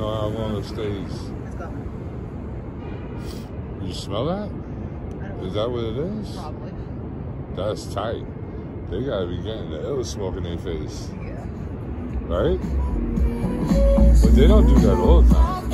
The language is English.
know how long it stays. You smell that? Is that what it is? Probably. That's tight. They gotta be getting the ill smoke in their face, Yeah. right? But they don't do that all the time.